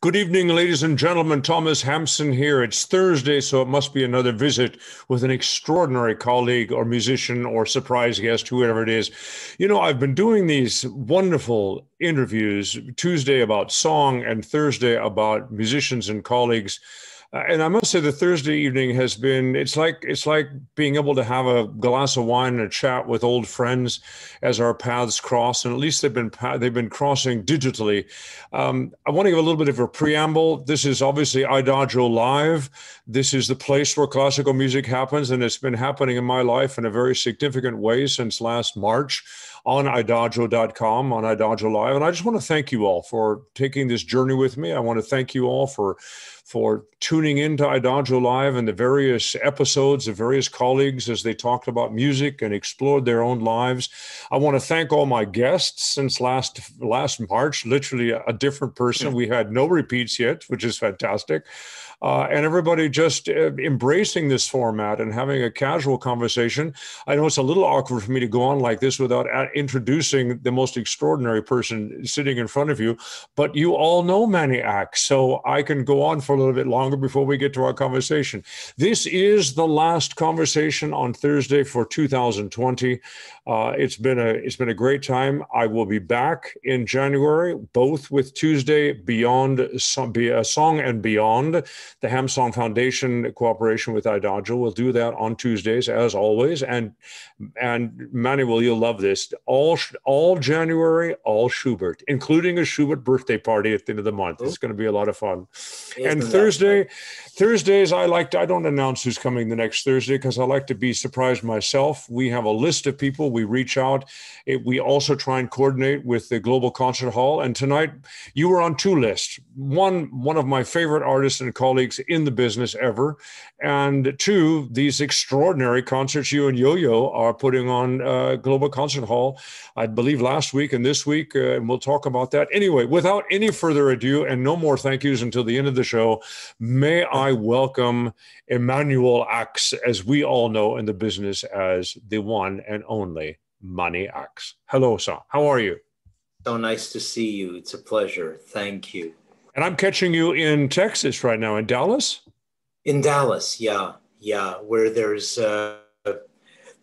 Good evening, ladies and gentlemen. Thomas Hampson here. It's Thursday, so it must be another visit with an extraordinary colleague or musician or surprise guest, whoever it is. You know, I've been doing these wonderful interviews Tuesday about song and Thursday about musicians and colleagues uh, and I must say, the Thursday evening has been. It's like it's like being able to have a glass of wine and a chat with old friends as our paths cross, and at least they've been they've been crossing digitally. Um, I want to give a little bit of a preamble. This is obviously IDAGIO Live. This is the place where classical music happens, and it's been happening in my life in a very significant way since last March on idagio.com, on IDAGIO Live. And I just want to thank you all for taking this journey with me. I want to thank you all for for tuning in to IDAGIO Live and the various episodes of various colleagues as they talked about music and explored their own lives. I want to thank all my guests since last last March, literally a, a different person. We had no repeats yet, which is fantastic uh, and everybody just uh, embracing this format and having a casual conversation. I know it's a little awkward for me to go on like this without introducing the most extraordinary person sitting in front of you, but you all know Manny Ax, so I can go on for a little bit longer before we get to our conversation. This is the last conversation on Thursday for 2020. Uh, it's been a it's been a great time. I will be back in January, both with Tuesday Beyond a Song and Beyond. The Hampson Foundation cooperation with IDAGIO will do that on Tuesdays as always. And and Manuel, you'll love this. All all January, all Schubert, including a Schubert birthday party at the end of the month. It's going to be a lot of fun. and Thursday, Thursdays, I like to, I don't announce who's coming the next Thursday because I like to be surprised myself. We have a list of people. We reach out. It, we also try and coordinate with the Global Concert Hall. And tonight, you were on two lists. One, one of my favorite artists and colleagues in the business ever, and two, these extraordinary concerts you and Yo-Yo are putting on uh, Global Concert Hall. I believe last week and this week, uh, and we'll talk about that. Anyway, without any further ado, and no more thank yous until the end of the show, may I welcome Emanuel Ax, as we all know in the business as the one and only Manny Ax. Hello, sir. How are you? So nice to see you. It's a pleasure. Thank you. And I'm catching you in Texas right now, in Dallas. In Dallas, yeah, yeah, where there's uh,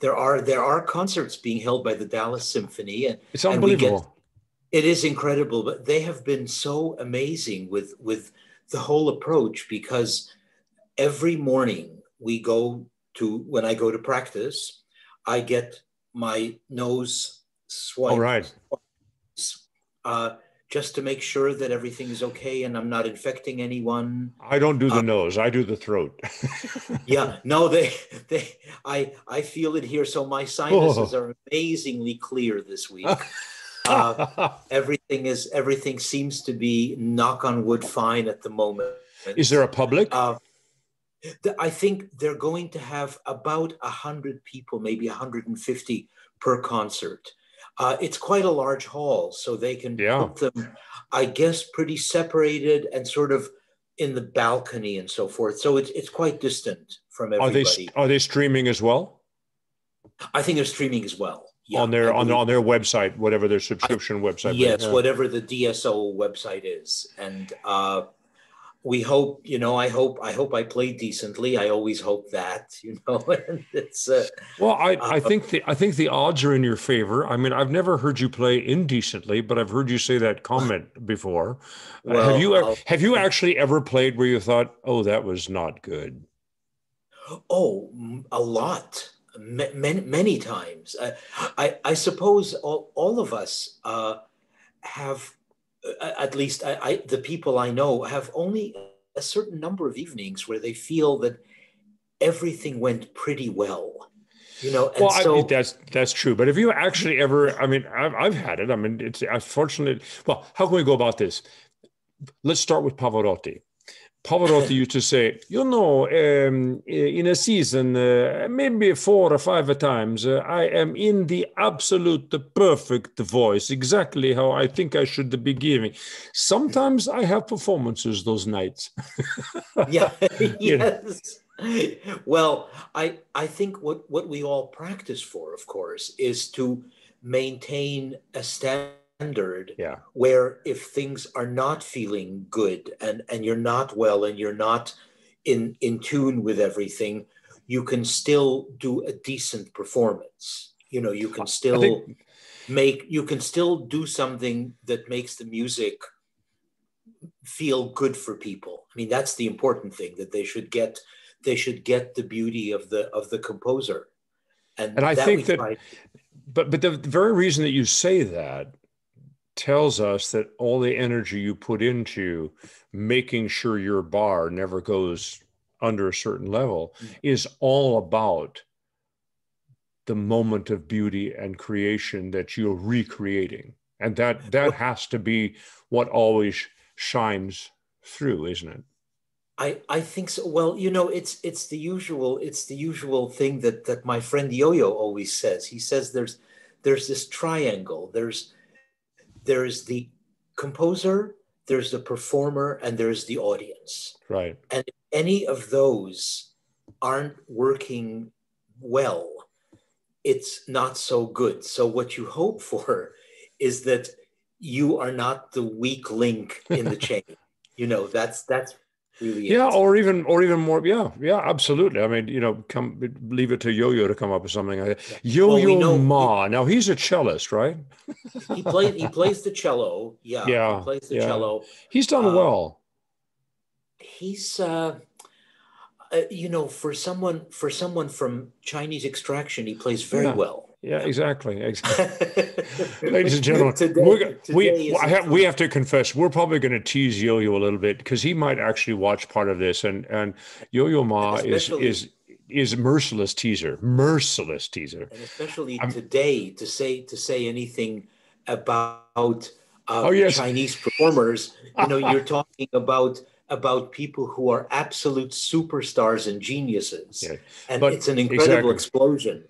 there are there are concerts being held by the Dallas Symphony, and it's unbelievable. And get, it is incredible, but they have been so amazing with with the whole approach because every morning we go to when I go to practice, I get my nose swiped. All right. Uh, just to make sure that everything is okay and I'm not infecting anyone. I don't do the uh, nose. I do the throat. yeah, no, they, they, I, I feel it here. So my sinuses oh. are amazingly clear this week. uh, everything is, everything seems to be knock on wood fine at the moment. Is there a public? Uh, I think they're going to have about a hundred people, maybe 150 per concert. Uh, it's quite a large hall, so they can yeah. put them, I guess, pretty separated and sort of in the balcony and so forth. So it's it's quite distant from everybody. Are they are they streaming as well? I think they're streaming as well. Yeah, on their on, on their website, whatever their subscription I, website. Yes, yeah. whatever the DSO website is, and uh, we hope you know i hope i hope i played decently. I always hope that you know it's uh, well i i uh, think the i think the odds are in your favor. I mean i've never heard you play indecently but i've heard you say that comment before. Well, uh, have you I'll, have you actually ever played where you thought oh that was not good oh a lot. Many many times. Uh, i i suppose all, all of us uh, have at least I, I, the people I know have only a certain number of evenings where they feel that everything went pretty well. You know, well, so, I that's that's true. But have you actually ever? I mean, I've, I've had it. I mean, it's unfortunately Well, how can we go about this? Let's start with Pavarotti. Pavarotti used to say, you know, um, in a season, uh, maybe four or five times, uh, I am in the absolute perfect voice, exactly how I think I should be giving. Sometimes I have performances those nights. yeah, yes. Well, I I think what what we all practice for, of course, is to maintain a standard standard Yeah. where if things are not feeling good and and you're not well and you're not in in tune with everything you can still do a decent performance. You know you can still think- make you can still do something that makes the music feel good for people. I mean that's the important thing that they should get they should get the beauty of the of the composer. And, And I think that- But but the very reason that you say that tells us that all the energy you put into making sure your bar never goes under a certain level Mm. is all about the moment of beauty and creation that you're recreating. And that that has to be what always shines through, isn't it? I, I think so. Well, you know, it's it's the usual it's the usual thing that that my friend Yo-Yo always says. He says there's there's this triangle. There's there's the composer, there's the performer, and there's the audience. Right. And if any of those aren't working well, it's not so good. So what you hope for is that you are not the weak link in the chain. You know, that's that's really Yeah, it. or even or even more. Yeah, yeah, absolutely. I mean, you know, come leave it to Yo-Yo to come up with something like that. Well, we Yo-Yo know- Ma. Now he's a cellist, right? he plays he plays the cello. Yeah, Yeah, he plays the yeah. cello. He's done Uh, well. He's uh, uh, you know, for someone for someone from Chinese extraction, he plays very Yeah. well. Yeah, exactly. exactly. Ladies and gentlemen, Today- today we have, we have to confess we're probably going to tease Yo-Yo a little bit because he might actually watch part of this, and and Yo-Yo Ma is is is merciless teaser, merciless teaser. and especially I'm- today to say to say anything about uh, Oh, yes. Chinese performers, you know, you're talking about about people who are absolute superstars and geniuses, Yeah, and but- it's an incredible exactly. explosion.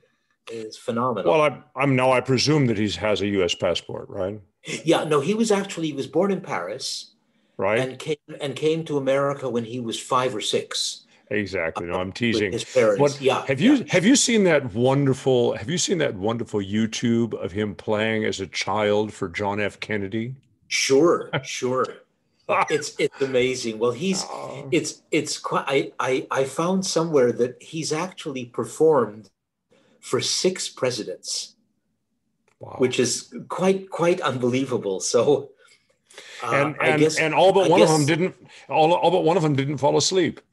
It's phenomenal. Well, I, I'm now I presume that he has a U.S. passport, right? yeah, no, he was actually he was born in Paris Right. and came and came to America when he was five or six. exactly. No, I'm teasing. his parents. What yeah, have you yeah. have you seen that wonderful have you seen that wonderful YouTube of him playing as a child for John F. Kennedy? Sure, sure. it's it's amazing. Well, he's Oh, it's it's quite. I, I I found somewhere that he's actually performed for six presidents, wow. which is quite quite unbelievable. So, uh, and I and, guess and all but I one of them didn't all, all but one of them didn't fall asleep.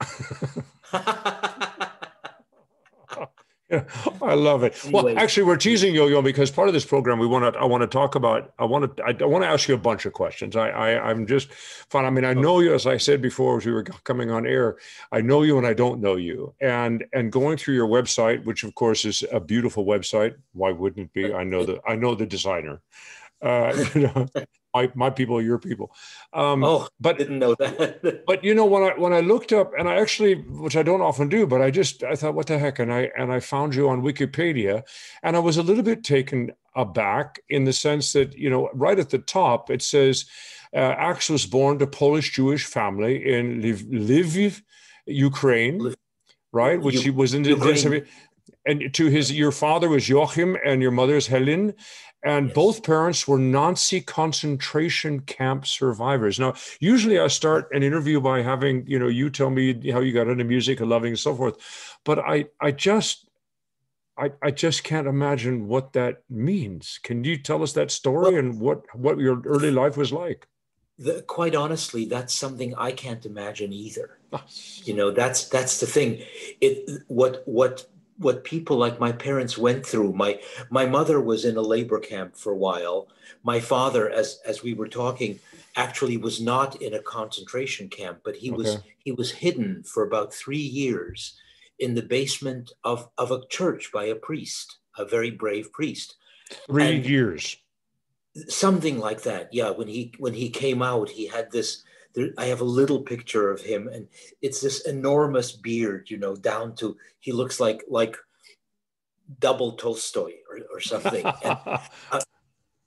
I love it. Well, actually, we're teasing Yo-Yo because part of this program we want to. I want to talk about. I want to. I, want to ask you a bunch of questions. I, I I'm just fun. I mean, I know you as I said before as we were coming on air. I know you and I don't know you. And and going through your website, which of course is a beautiful website. Why wouldn't it be? I know the I know the designer. Uh, you know, my my people, your people. Um, oh, I but didn't know that. but you know when I when I looked up and I actually which I don't often do but I just I thought what the heck and I and I found you on Wikipedia and I was a little bit taken aback in the sense that you know right at the top it says uh, Ax was born to Polish Jewish family in Lviv, Lviv Ukraine Lviv. right which U- he was in the and to his your father was Joachim and your mother mother's Helen and Yes. both parents were Nazi concentration camp survivors. Now, usually I start an interview by having, you know, you tell me how you got into music and loving and so forth. But I I just I, I just can't imagine what that means. Can you tell us that story Well- and what what your early life was like? The- quite honestly, that's something I can't imagine either. You know, that's that's the thing. It what what what people like my parents went through. My my mother was in a labor camp for a while. My father, as as we were talking, actually was not in a concentration camp, but he was he was hidden for about three years in the basement of of a church by a priest, a very brave priest Three And- years. something like that yeah when he when he came out he had this there, i have a little picture of him and it's this enormous beard you know down to he looks like like double tolstoy or, or something and, uh,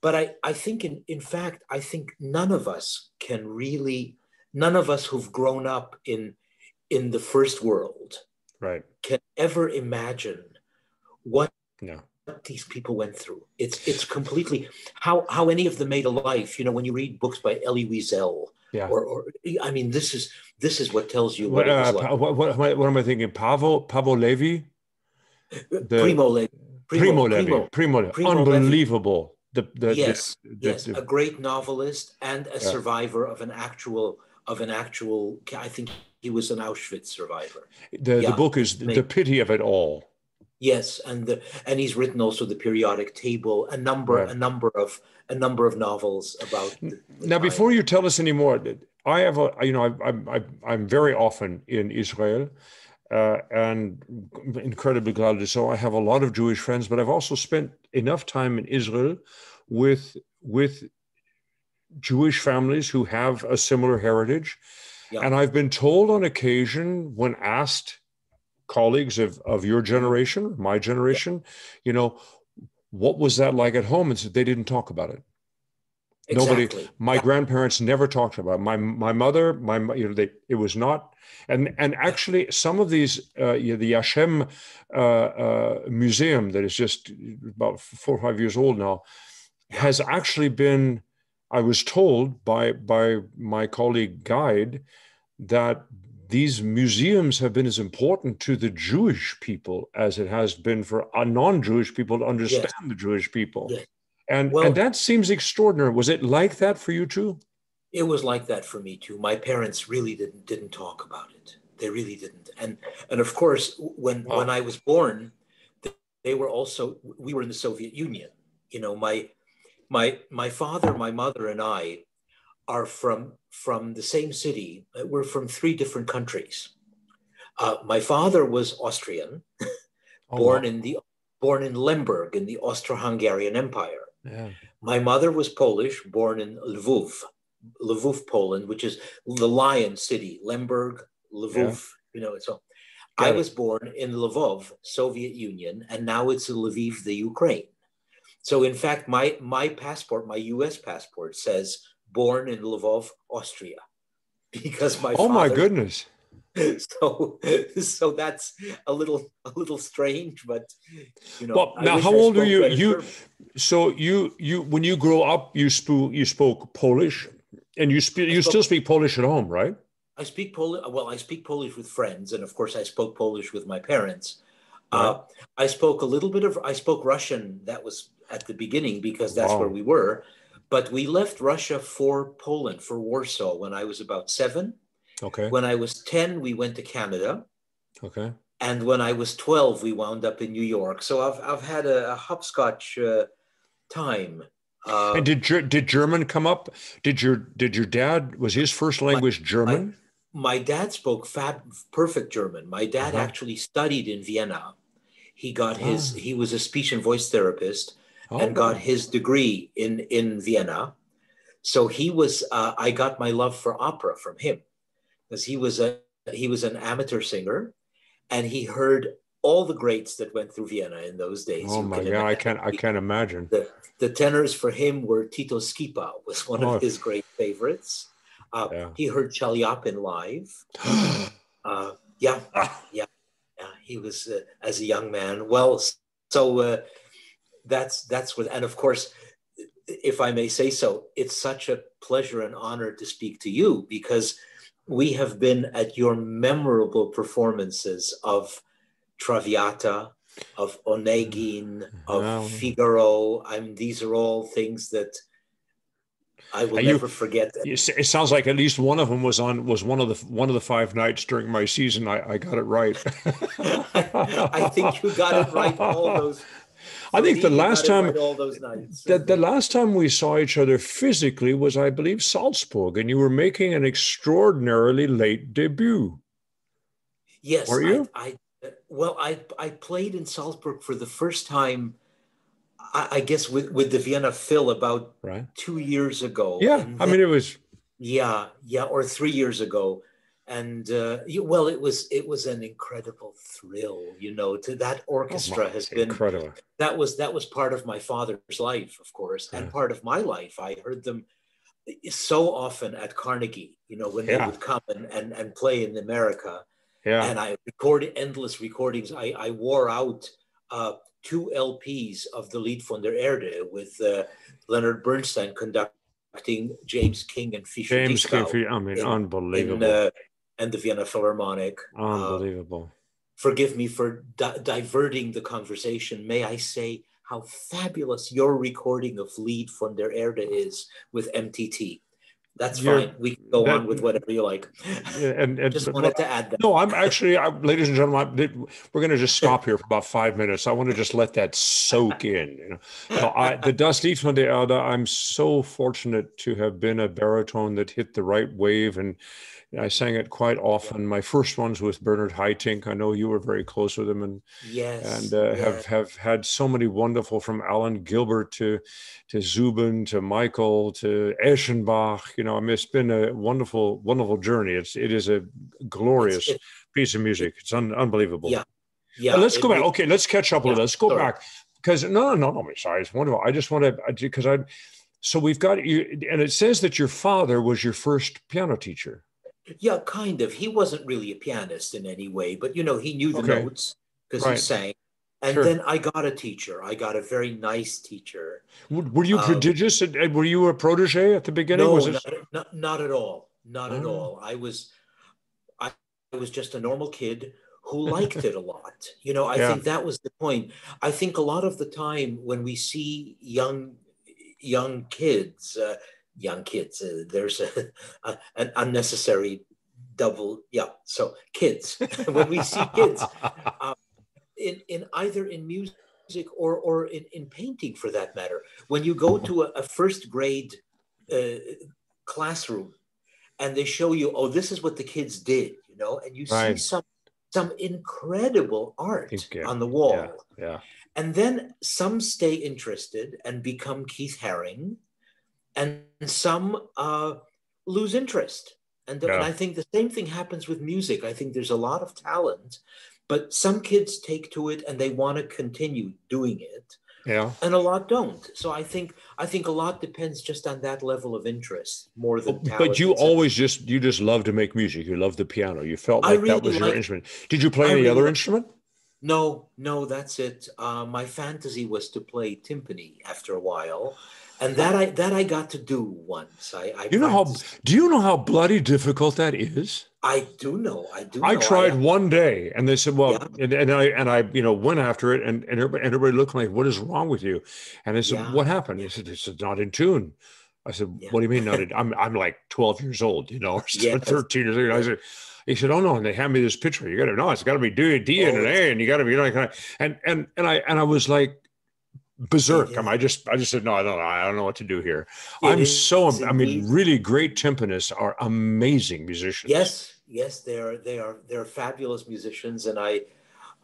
but i i think in in fact i think none of us can really none of us who've grown up in in the first world right. can ever imagine what No. these people went through. It's it's completely how how any of them made a life. You know, when you read books by Elie Wiesel, yeah. or, or I mean, this is this is what tells you what, what, uh, like. what, what, what, am I thinking? Pavo Pavo Levi, the, Primo Levi, Primo, Primo Levi, Primo, Primo, Primo unbelievable. The, the, yes, the, yes, a great novelist and a yeah. survivor of an actual of an actual. I think he was an Auschwitz survivor. The yeah. the book is the pity of it all. Yes, and the, and he's written also the periodic table, a number right. a number of a number of novels about. The, the now, time. before you tell us any more, I have a you know I, I, I am very often in Israel. Uh, and incredibly glad to so. I have a lot of Jewish friends, but I've also spent enough time in Israel with with Jewish families who have a similar heritage. Yeah. And I've been told on occasion when asked colleagues of, of your generation, my generation, you know, what was that like at home? And so they didn't talk about it. Exactly. Nobody, my grandparents never talked about it. my my mother, my you know, they it was not, and and actually some of these, uh, you know, the Yad Vashem uh, uh, museum that is just about four or five years old now, has actually been, I was told by by my colleague guide that these museums have been as important to the Jewish people as it has been for non-Jewish people to understand yes. the Jewish people. Yes. And well, and that seems extraordinary. Was it like that for you too? It was like that for me too. My parents really didn't didn't talk about it. They really didn't. And and of course, when wow. when I was born, they were also we were in the Soviet Union. You know, my my my father, my mother, and I are from from the same city. Uh, we're from three different countries. Uh, my father was Austrian, oh, born wow. in the born in Lemberg in the Austro-Hungarian Empire. Yeah. My mother was Polish, born in Lvov, Lvov, Poland, which is the lion city. Lemberg, Lvov, yeah. you know. So, Got I it. was born in Lvov, Soviet Union, and now it's Lviv, the Ukraine. So, in fact, my my passport, my U.S. passport, says born in Lvov, Austria, because my oh my goodness. So, so that's a little a little strange, but you know. Well, now, how old are you? You, so you you when you grow up, you spoke you spoke Polish, and you speak you spoke, still speak Polish at home, right? I speak Polish. Well, I speak Polish with friends, and of course, I spoke Polish with my parents. Right. Uh, I spoke a little bit of I spoke Russian. That was at the beginning because that's wow. where we were. But we left Russia for Poland, for Warsaw, when I was about seven. Okay. When I was 10, we went to Canada. Okay. And when I was 12, we wound up in New York. So I've, I've had a, a hopscotch uh, time. Uh, and did did German come up? Did your did your dad was his first language my, German? My, my, dad spoke fab, perfect German. My dad uh-huh. actually studied in Vienna. He got his oh. he was a speech and voice therapist oh. and got his degree in in Vienna. So he was. Uh, I got my love for opera from him because he was a he was an amateur singer, and he heard all the greats that went through Vienna in those days. Oh my god, imagine. I can't I can't imagine. The, the tenors for him were Tito Schipa was one oh. of his great favorites. Uh, yeah. He heard Chaliapin live. uh, yeah, yeah, yeah. He was uh, as a young man. Well, so uh, that's that's what and of course if i may say so it's such a pleasure and honor to speak to you because we have been at your memorable performances of traviata of onegin mm-hmm. of wow. figaro i mean these are all things that I will you, never forget. It sounds like at least one of them was on was one of the one of the five nights during my season. I, I got it right. I, I think you got it right all those I think the last time all those nights. The, the last time we saw each other physically was, I believe, Salzburg, and you were making an extraordinarily late debut. Yes, were you? I, I well, I I played in Salzburg for the first time. I, I guess with with the Vienna Phil about right. two years ago. Yeah, then, I mean it was. Yeah, yeah, or three years ago, and uh, well, it was it was an incredible thrill, you know. To that orchestra oh, has been incredible. That was that was part of my father's life, of course, yeah. and part of my life. I heard them so often at Carnegie, you know, when yeah. they would come and, and and play in America. Yeah. And I recorded endless recordings. I, I wore out uh, two LPs of the Lied von der Erde with uh, Leonard Bernstein conducting James King and Fischer. James King, I mean, in, unbelievable. In, uh, and the Vienna Philharmonic. Um, Unbelievable. forgive me for di- diverting the conversation. May I say how fabulous your recording of Lied von der Erde is with MTT. That's fine. We can go that, on with whatever you like. And, and just wanted to add that. No, I'm actually, I, ladies and gentlemen, we're going to just stop here for about five minutes. I want to just let that soak in. You know, no, I, the Das Lied von der Erde. I'm so fortunate to have been a baritone that hit the right wave and I sang it quite often. My first ones with Bernard Haitink. I know you were very close with him, and yes, and uh, yeah. have have had so many wonderful from Alan Gilbert to to Zubin to Michael to Eschenbach. You know, I mean, it's been a wonderful wonderful journey. It's it is a glorious it, piece of music. It's un, unbelievable. Yeah, yeah. But let's go back. Okay, let's catch up yeah, with. Let's go sorry. back because no, no, no, no. Sorry, it's wonderful. I just want to because I. So we've got you, and it says that your father was your first piano teacher. Yeah, kind of. He wasn't really a pianist in any way, but you know, he knew the okay. notes because right. he sang. And sure. then I got a teacher. I got a very nice teacher. Were you um, prodigious? Were you a protege at the beginning? No, was it... not, not, not, at all. Not oh. at all. I was, I, I was just a normal kid who liked it a lot. You know, I yeah. think that was the point. I think a lot of the time when we see young young kids, uh, young kids. Uh, there's a, a, an unnecessary double, yeah. So kids, when we see kids, uh, in in either in music or or in, in painting for that matter, when you go to a, a first grade uh, classroom and they show you, oh, this is what the kids did, you know, and you right. see some some incredible art on the wall. Yeah, yeah. And then some stay interested and become Keith Haring and some uh, lose interest. And, yeah. and I think the same thing happens with music. I think there's a lot of talent, but some kids take to it and they want to continue doing it. Yeah. And a lot don't. So I think I think a lot depends just on that level of interest more than talent. But you always just you just love to make music. You love the piano. You felt like really that was your instrument. Did you play I any really other instrument? No, no, that's it. Uh, my fantasy was to play timpani after a while and that I that I got to do once. I, I you know how do you know how bloody difficult that is? I do know. I do. I know. tried I, one day, and they said, "Well," yeah. and, and, I and I you know went after it, and and everybody, and everybody looked like, "What is wrong with you?" And I said, yeah. "What happened?" He said, "It's not in tune." I said, yeah. "What do you mean not in?" I'm I'm like 12 years old, you know, or yes. 13 or I said. He said, "Oh no!" And they hand me this picture. You got to know it's got to be D, D and an A, and you got to be, you know, and and and I and I was like, berserk. I, I just I just said no, I don't know. I don't know what to do here. It I'm so I mean, really great timpanists are amazing musicians. Yes, yes, they are they are they're fabulous musicians, and I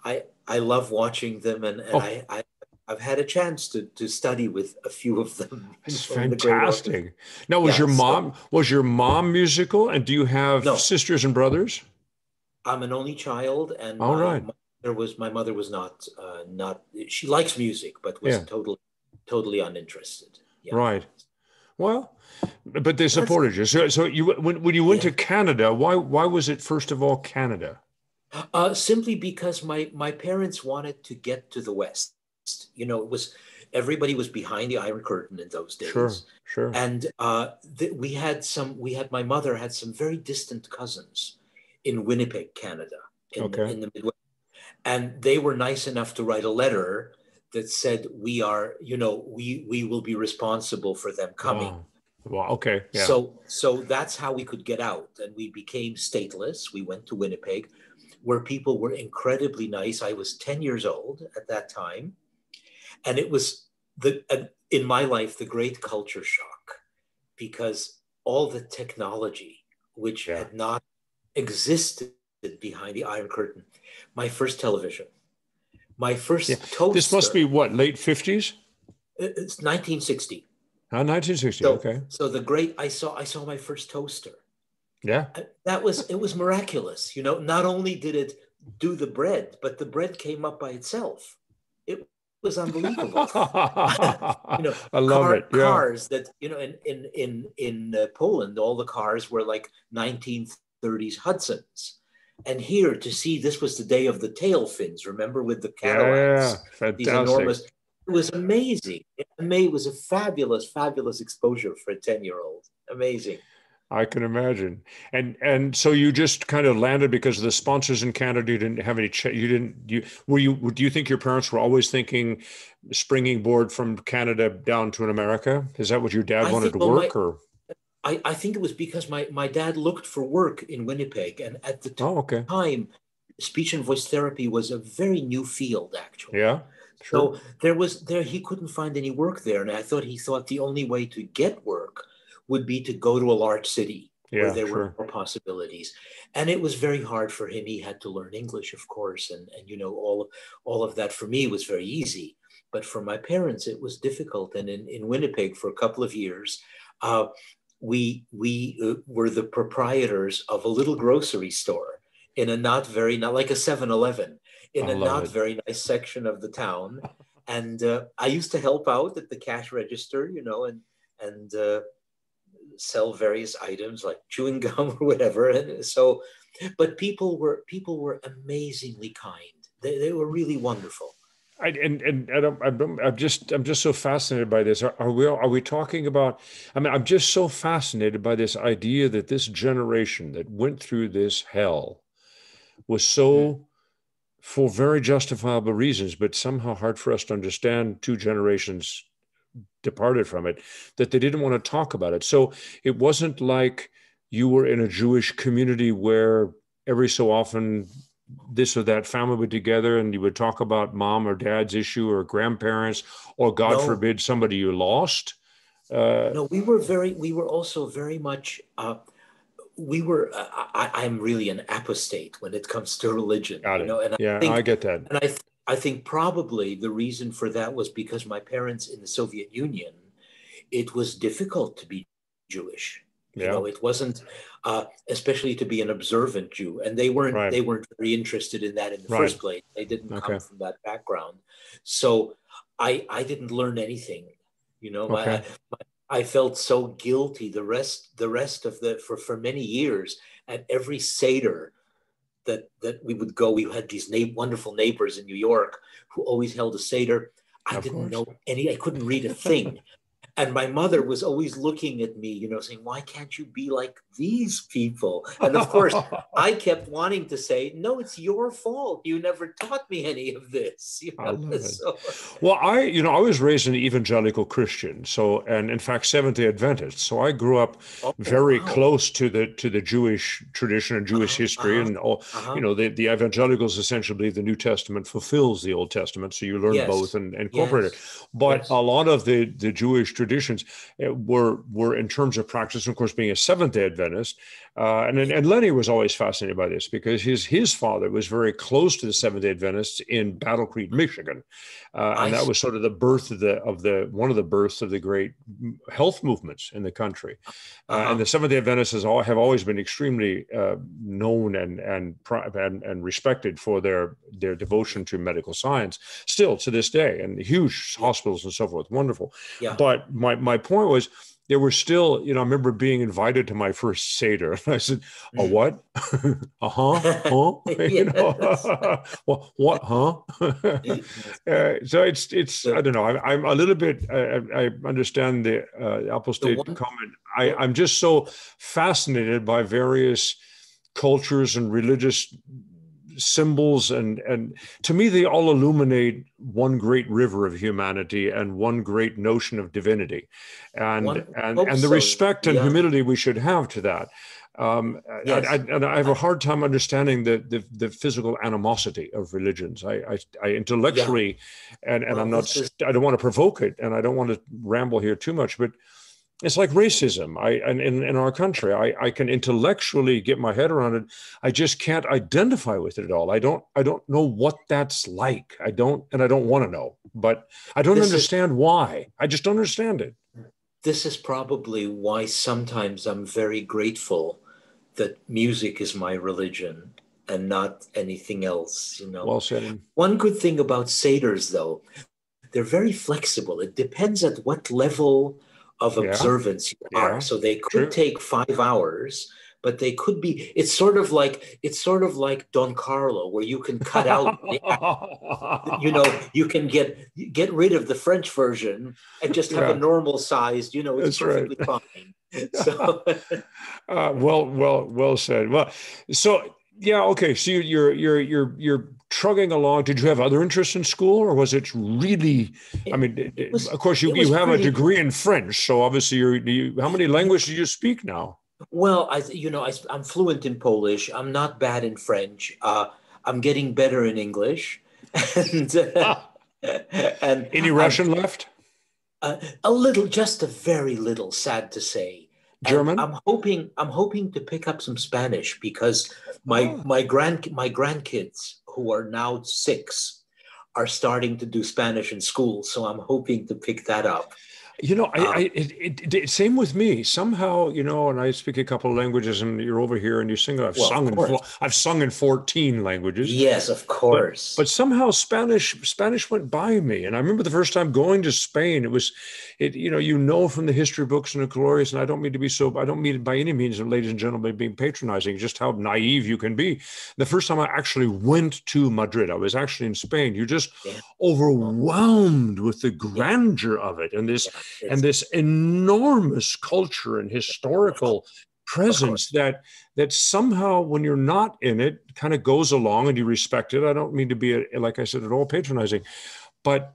I I love watching them, and, and oh. I, I I've had a chance to to study with a few of them. It's fantastic. Now, was yeah, your mom so, was your mom musical, and do you have no, sisters and brothers? I'm an only child, and all right. My, there was my mother was not uh, not she likes music but was yeah. totally totally uninterested yeah. right well but they supported That's, you so, so you when, when you went yeah. to canada why why was it first of all canada uh, simply because my my parents wanted to get to the west you know it was everybody was behind the iron curtain in those days sure sure and uh, th- we had some we had my mother had some very distant cousins in winnipeg canada in, okay. in the midwest and they were nice enough to write a letter that said we are you know we we will be responsible for them coming wow. Well, okay. Yeah. So so that's how we could get out, and we became stateless. We went to Winnipeg, where people were incredibly nice. I was ten years old at that time, and it was the uh, in my life the great culture shock, because all the technology which yeah. had not existed behind the Iron Curtain my first television, my first yeah. toaster. This must be what late fifties. It's 1960. Oh, 1960. So, okay. So the great I saw I saw my first toaster. Yeah. That was it was miraculous. You know, not only did it do the bread, but the bread came up by itself. It was unbelievable. you know, I love car, it. Yeah. Cars that you know in in in in uh, Poland, all the cars were like 1930s Hudsons and here to see this was the day of the tail fins. Remember with the Cadillacs, yeah, fantastic. these enormous. It was amazing. It was a fabulous, fabulous exposure for a ten-year-old. Amazing. I can imagine. And and so you just kind of landed because the sponsors in Canada you didn't have any. Ch- you didn't. You were you. Do you think your parents were always thinking springing board from Canada down to an America? Is that what your dad I wanted to work, my, or? I, I think it was because my my dad looked for work in Winnipeg, and at the t- oh, okay. time, speech and voice therapy was a very new field, actually. Yeah. Sure. So there was there he couldn't find any work there, and I thought he thought the only way to get work would be to go to a large city yeah, where there sure. were more possibilities. And it was very hard for him. He had to learn English, of course, and, and you know, all, all of that for me was very easy. But for my parents, it was difficult. And in, in Winnipeg for a couple of years, uh, we, we uh, were the proprietors of a little grocery store in a not very, not like a 7 Eleven, in I a not it. very nice section of the town. And uh, I used to help out at the cash register, you know, and, and, uh, sell various items like chewing gum or whatever. And so, but people were people were amazingly kind. They, they were really wonderful. I, and and, and I'm, I'm, just I'm just so fascinated by this. Are, are, we are we talking about? I mean, I'm just so fascinated by this idea that this generation that went through this hell was so, mm-hmm. for very justifiable reasons, but somehow hard for us to understand. Two generations departed from it that they didn't want to talk about it. So it wasn't like you were in a Jewish community where every so often this or that family would together and you would talk about mom or dad's issue or grandparents or God no. forbid somebody you lost. Uh, no, we were very. We were also very much. Uh, we were. Uh, I, am really an apostate when it comes to religion. Got it. You know, and yeah, I, think, I get that. And I, I think probably the reason for that was because my parents in the Soviet Union, it was difficult to be Jewish. Yeah. You know, it wasn't, uh, especially to be an observant Jew, and they weren't. Right. They weren't very interested in that in the right. first place. They didn't okay. come from that background, so I I didn't learn anything. You know, okay. my, my, I felt so guilty. The rest the rest of the for for many years at every seder that that we would go. We had these na- wonderful neighbors in New York who always held a seder. I of didn't course. know any. I couldn't read a thing. And my mother was always looking at me, you know, saying, Why can't you be like these people? And of course, I kept wanting to say, No, it's your fault. You never taught me any of this. You know? I so, well, I, you know, I was raised an evangelical Christian. So, and in fact, Seventh day Adventist. So I grew up oh, very wow. close to the to the Jewish tradition and Jewish uh-huh, history. Uh-huh, and all, uh-huh. you know, the, the evangelicals essentially believe the New Testament fulfills the Old Testament. So you learn yes. both and, and incorporate yes. it. But yes. a lot of the, the Jewish traditions eh, were were in terms of practice, of course, being a Seventh Day Adventist, uh, and and Lenny was always fascinated by this because his his father was very close to the Seventh Day Adventists in Battle Creek, Michigan, uh, and that was sort of the birth of the of the one of the births of the great health movements in the country. Uh, uh-huh. And the Seventh Day Adventists all, have always been extremely uh, known and, and and and respected for their their devotion to medical science, still to this day, and huge hospitals and so forth. Wonderful. Yeah. But my my point was there were still, you know, I remember being invited to my first Seder. And I said, a mm. what? uh-huh, huh? you know, well, what, huh? uh, so it's, it's, I don't know. I, am a little bit, I, I understand the uh, apostate the comment. I, I'm just so fascinated by various cultures and religious symbols and and to me they all illuminate one great river of humanity and one great notion of divinity and one, and and the so. respect and yeah. humility we should have to that um, yes. I, I, and I have a hard time understanding the, the, the physical animosity of religions. I, I, I intellectually, yeah. and, and well, I'm not, I don't want to provoke it and I don't want to ramble here too much, but it's like racism. I in, in our country, I, I can intellectually get my head around it. I just can't identify with it at all. I don't I don't know what that's like. I don't and I don't want to know. But I don't this understand is, why. I just don't understand it. This is probably why sometimes I'm very grateful that music is my religion and not anything else. You know. Well said. One good thing about seders, though, they're very flexible. It depends at what level of observance yeah. you are. Yeah. So they could True. take five hours, but they could be. It's sort of like it's sort of like Don Carlo, where you can cut out. you know, you can get get rid of the French version and just have yeah. a normal sized. You know, it's That's perfectly right. fine. So, uh, well, well, well said. Well, so yeah, okay. So you're you're you're you're trugging along. Did you have other interests in school, or was it really? I mean, was, of course, you you have pretty, a degree in French, so obviously, you're. You, how many languages do you speak now? Well, I you know I, am fluent in Polish. I'm not bad in French. Uh, I'm getting better in English, and uh, and any Russian I'm, left? Uh, a little, just a very little. Sad to say. German. And I'm hoping I'm hoping to pick up some Spanish because my oh. my grand my grandkids who are now six are starting to do Spanish in school. So I'm hoping to pick that up. You know, I, um, I it, it, it, same with me. Somehow, you know, and I speak a couple of languages, and you're over here and you sing. I've well, sung in I've sung in 14 languages. Yes, of course. But, but, somehow Spanish Spanish went by me, and I remember the first time going to Spain. It was, it you know, you know from the history books and the glorious. And I don't mean to be so. I don't mean by any means, ladies and gentlemen, being patronizing. Just how naive you can be. The first time I actually went to Madrid, I was actually in Spain. You're just yeah. overwhelmed with the grandeur of it and this. Yeah and this enormous culture and historical presence that that somehow when you're not in it kind of goes along and you respect it. I don't mean to be a, like i said at all patronizing but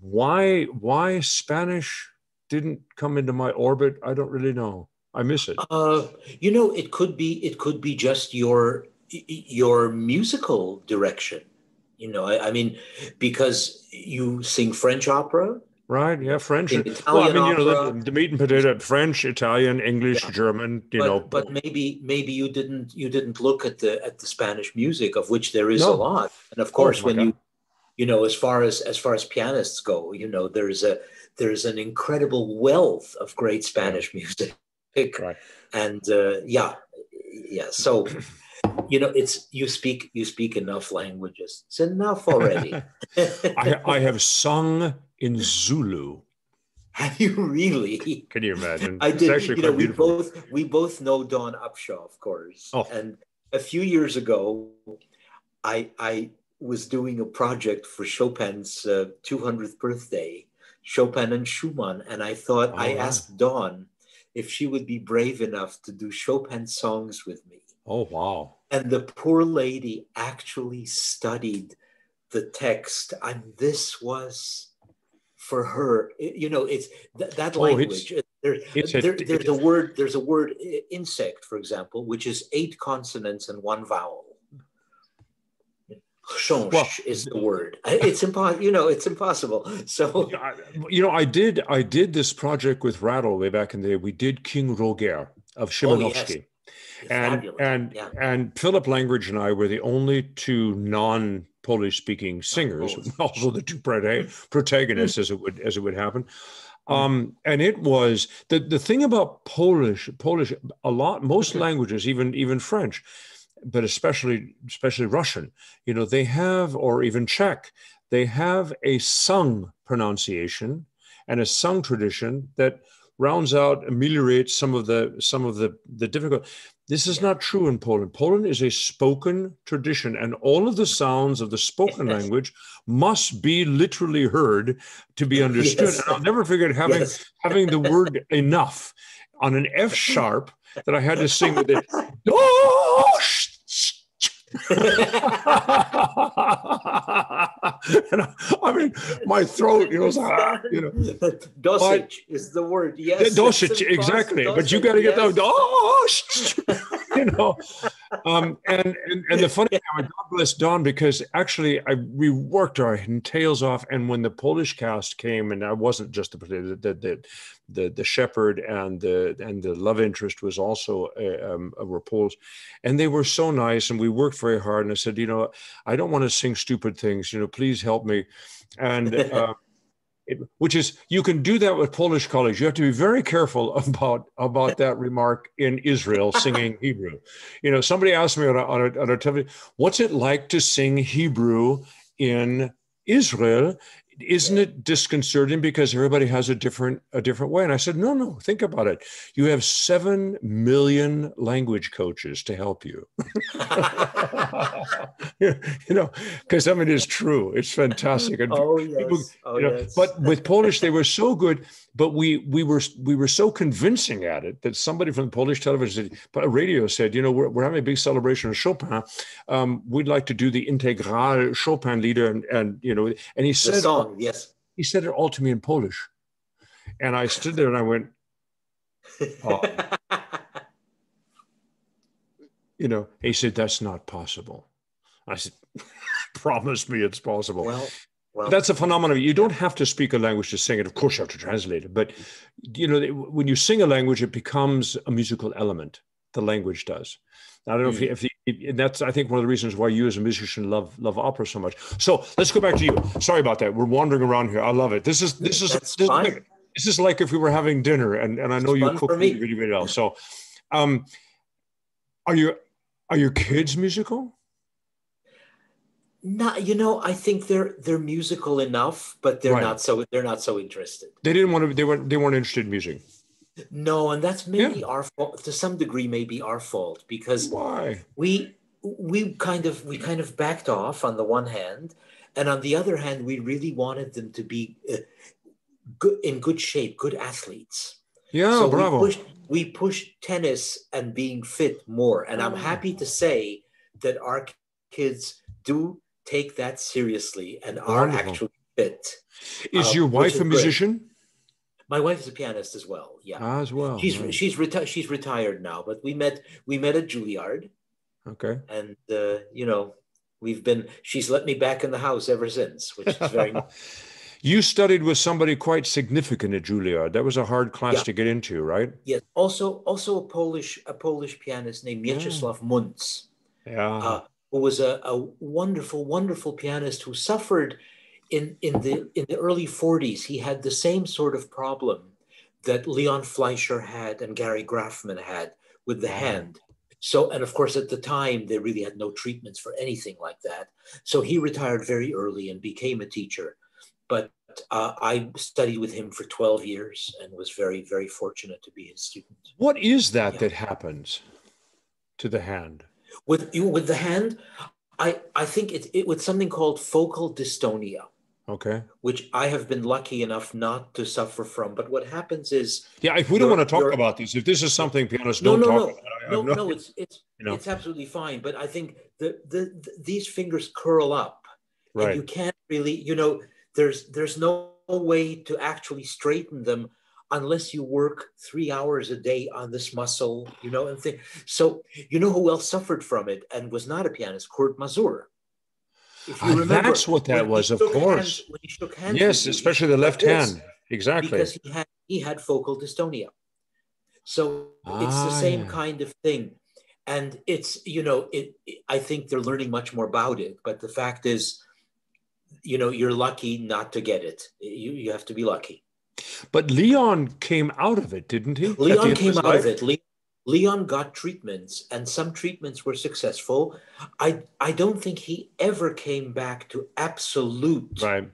why why spanish didn't come into my orbit i don't really know. I miss it. Uh, you know it could be it could be just your your musical direction. You know I, I mean because you sing french opera Right. Yeah. French. well, I mean, you know, the, the, meat and potato: French, Italian, English, yeah. German. You but, know. But maybe, maybe you didn't you didn't look at the at the Spanish music, of which there is no. a lot. And of course, oh, when God. you, you know, as far as as far as pianists go, you know, there's a there's an incredible wealth of great Spanish music. Right. And uh, yeah, yeah. So. you know it's you speak you speak enough languages it's enough already I, I have sung in Zulu. Have you really? Can you imagine? I did. you know, we both we both know Dawn Upshaw, of course. Oh. And a few years ago, I I was doing a project for Chopin's uh, 200th birthday, Chopin and Schumann, and I thought oh, I wow. asked Dawn if she would be brave enough to do Chopin songs with me. Oh wow! And the poor lady actually studied the text, and this was for her you know it's th- that oh, language it's, there, it's there, a, there's a word there's a word insect for example which is eight consonants and one vowel well, is the word. It's impossible. You know, it's impossible. So you know, I did I did this project with Rattle way back in the day. We did King Roger of Szymanowski. Oh, yes. And Fabulous. and yeah. and Philip Langridge and I were the only two non Polish speaking singers, also the two protagonists, as it would as it would happen. Hmm. Um, and it was the the thing about Polish Polish a lot most languages even even French, but especially especially Russian. You know they have or even Czech they have a sung pronunciation and a sung tradition that rounds out ameliorates some of the some of the the difficult this is not true in Poland. Poland is a spoken tradition, and all of the sounds of the spoken language must be literally heard to be understood. Yes. And I'll never forget having yes. having the word enough on an F sharp that I had to sing with it. and I, I, mean, my throat, you know, ah, you know. Dosage is the word. Yes. Dosage, exactly. Dosage, but you got to get yes. the, you know. Um, and, and, and the funny thing, God bless Dawn, because actually I, we worked our tails off. And when the Polish cast came, and I wasn't just the, the, the, the, the shepherd and the, and the love interest was also a, um, a repulse. And they were so nice. And we worked very hard. And I said, you know, I don't want to sing stupid things, you know, please help me. And, uh, it, which is you can do that with Polish colleagues. You have to be very careful about about that remark in Israel singing Hebrew. You know, somebody asked me on a, on a, on a television, "What's it like to sing Hebrew in Israel?" Isn't it disconcerting because everybody has a different a different way? And i said no no think about it. You have 7 million language coaches to help you. You know because i mean it's true. It's fantastic. And oh, yes. People, oh, you know, yes. but with polish they were so good but we we were we were so convincing at it that somebody from the polish television radio said you know we're, we're having a big celebration of chopin um, we'd like to do the integral chopin Lieder and, and you know and he said song, yes. He said it all to me in Polish. And I stood there and I went, oh. you know, he said, that's not possible. I said, promise me it's possible. Well, that's a phenomenon. You don't have to speak a language to sing it. Of course, you have to translate it. But you know, when you sing a language, it becomes a musical element. The language does. I don't know mm. if, if and that's I think one of the reasons why you as a musician love love opera so much. So let's go back to you. Sorry about that. We're wandering around here. I love it. This is this is this is, like, this is like if we were having dinner, and and I know you cook really really well. So, um, are you are your kids musical? Not, you know, I think they're they're musical enough, but they're right. not so they're not so interested. They didn't want to. They weren't. They weren't interested in music. No, and that's maybe yeah. our fault to some degree. Maybe our fault because why we we kind of we kind of backed off on the one hand, and on the other hand, we really wanted them to be uh, good in good shape, good athletes. Yeah, so bravo. We pushed, we pushed tennis and being fit more, and I'm happy to say that our kids do take that seriously and are Wonderful. actually fit. Is um, your wife a musician? Great. My wife is a pianist as well. Yeah, ah, as well. She's right. she's reti- she's retired now, but we met we met at Juilliard. Okay. And uh, you know, we've been she's let me back in the house ever since, which is very. you studied with somebody quite significant at Juilliard. That was a hard class yeah. to get into, right? Yes. Also, also a Polish a Polish pianist named Mieczysław yeah. Munz. Yeah. Uh, who was a, a wonderful, wonderful pianist who suffered in, in, the, in the early 40s, he had the same sort of problem that Leon Fleisher had and Gary Graffman had with the hand. So, and of course, at the time, they really had no treatments for anything like that. So he retired very early and became a teacher. But uh, I studied with him for 12 years and was very, very fortunate to be his student. What is that yeah. that happens to the hand? With, you with the hand, I, I think it, it with something called focal dystonia. Okay. Which I have been lucky enough not to suffer from. But what happens is Yeah, if we don't want to talk about this, if this is something pianists no, don't no, talk no. about, I, no, no, no, it's it's you know? it's absolutely fine. But I think the, the, the these fingers curl up. Right. And you can't really, you know, there's there's no way to actually straighten them unless you work three hours a day on this muscle, you know, and thing. So you know who else suffered from it and was not a pianist? Kurt Masur. If you remember, that's what that was, of course. Hands, when he shook hands yes, especially the left hand. Exactly. Because he had he had focal dystonia. So ah, it's the same yeah. kind of thing. And it's, you know, it, it I think they're learning much more about it. But the fact is, you know, you're lucky not to get it. You you have to be lucky. But Leon came out of it, didn't he? Leon came out of it. Leon got treatments, and some treatments were successful. I I don't think he ever came back to absolute right.